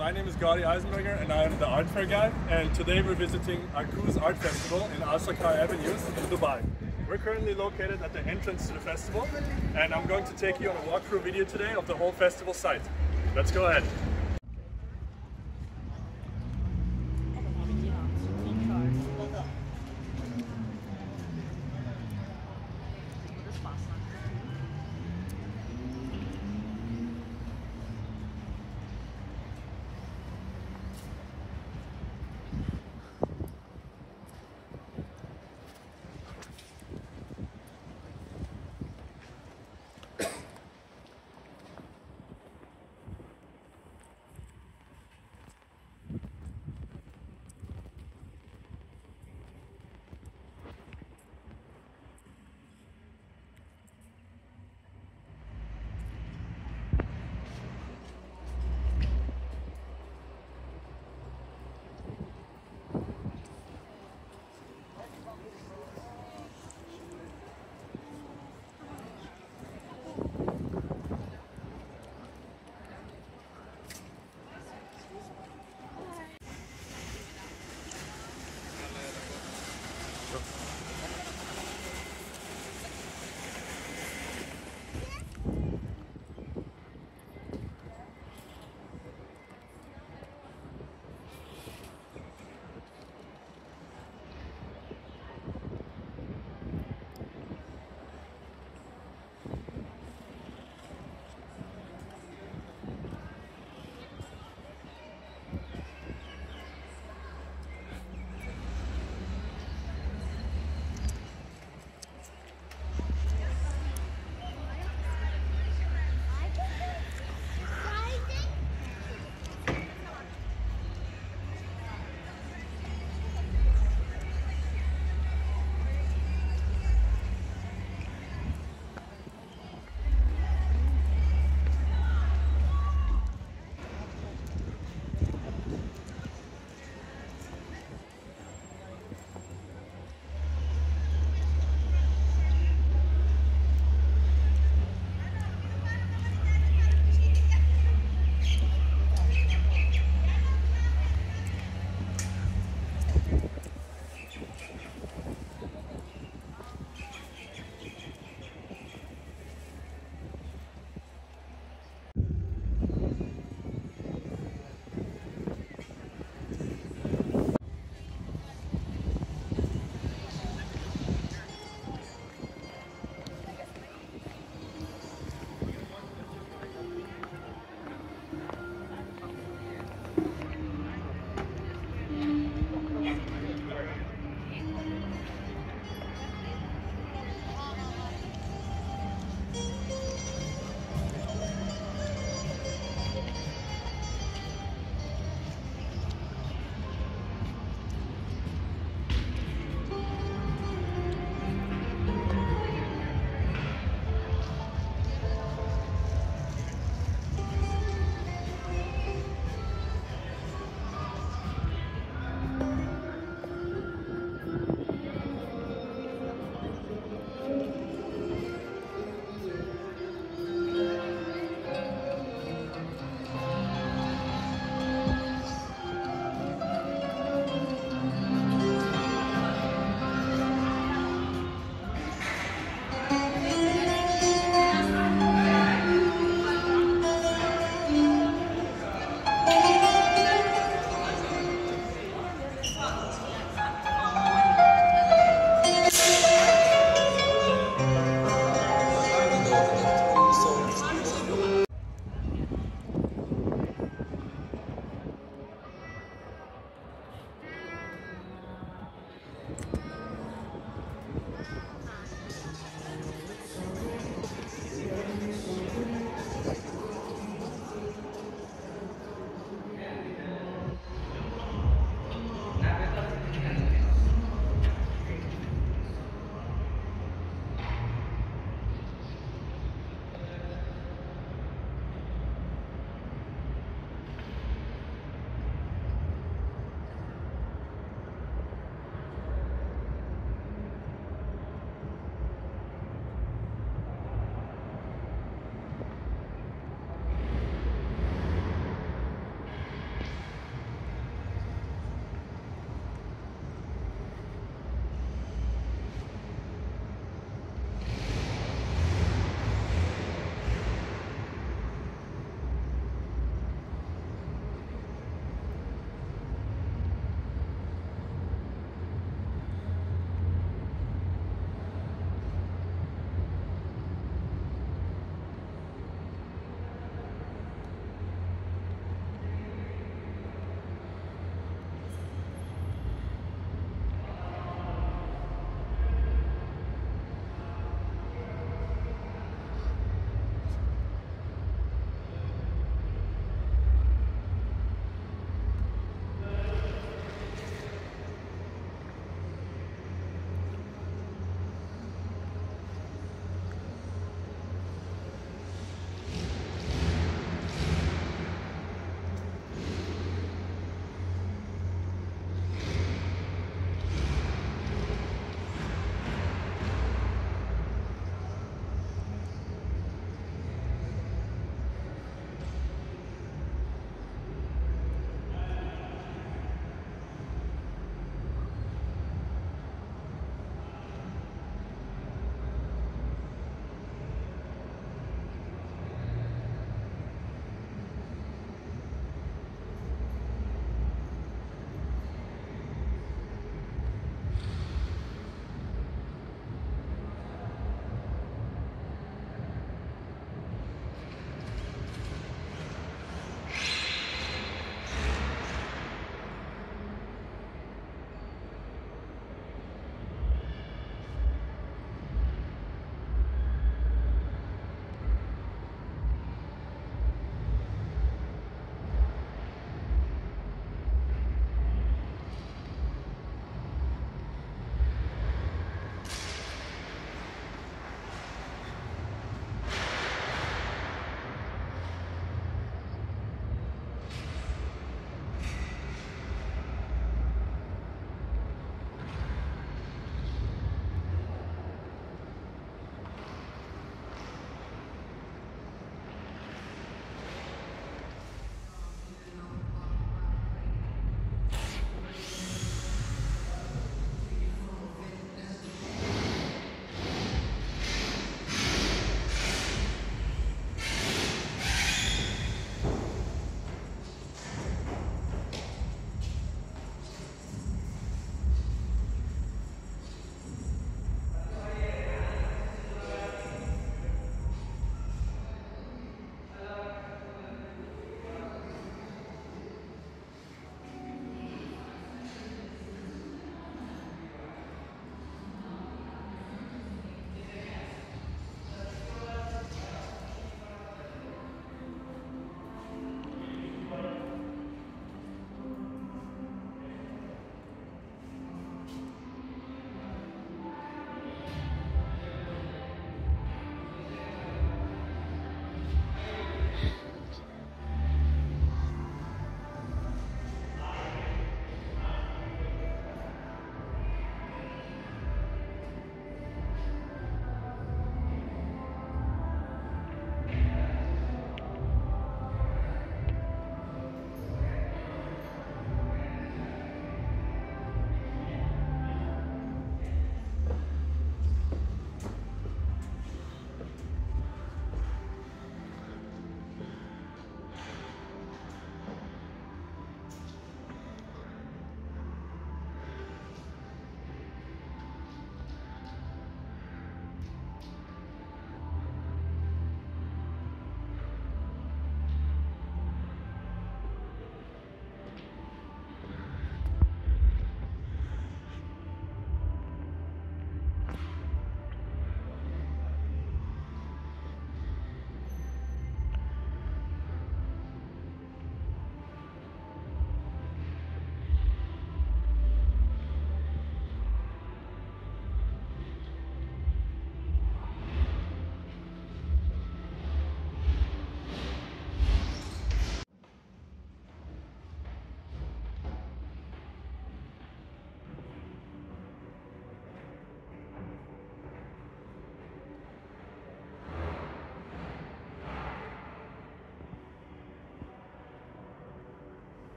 my name is Gadi Eisenberger and I'm the art fair guy and today we're visiting Arcus Art Festival in Alserkal Avenues in Dubai. We're currently located at the entrance to the festival and I'm going to take you on a walkthrough video today of the whole festival site. Let's go ahead.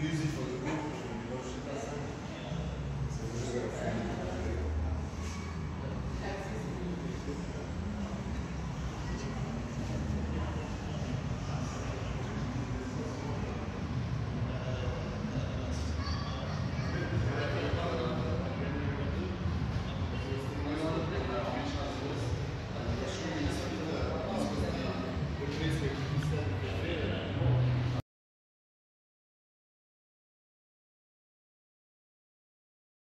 Find it.